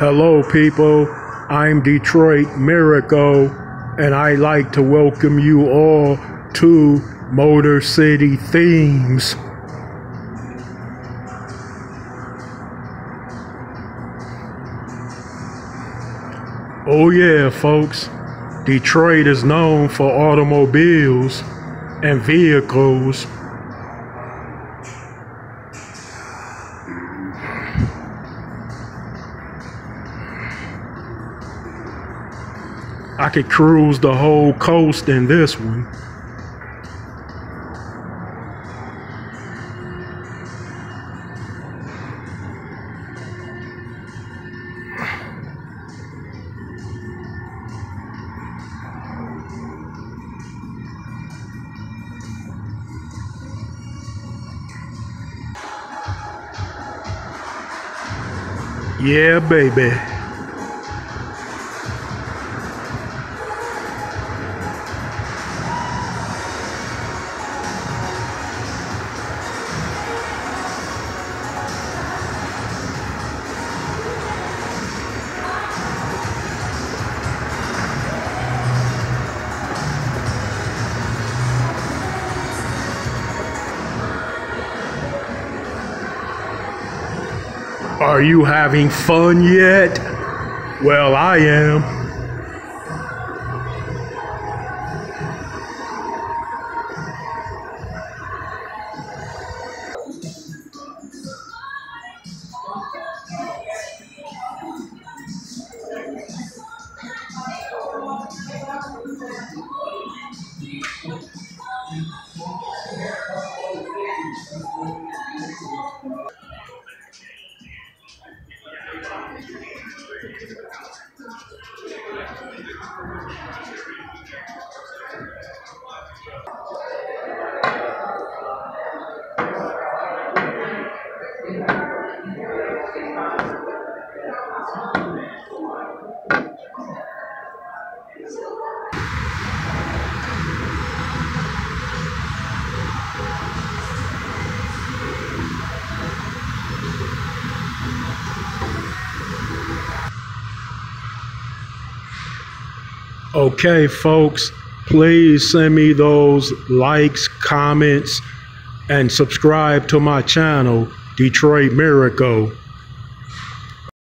Hello, people. I'm Detroit Miracle, and I'd like to welcome you all to Motor City Themes. Oh, yeah, folks. Detroit is known for automobiles and vehicles. I could cruise the whole coast in this one. Yeah, baby. Are you having fun yet? Well, I am. Okay, folks, please send me those likes, comments, and subscribe to my channel, Detroit Miracle.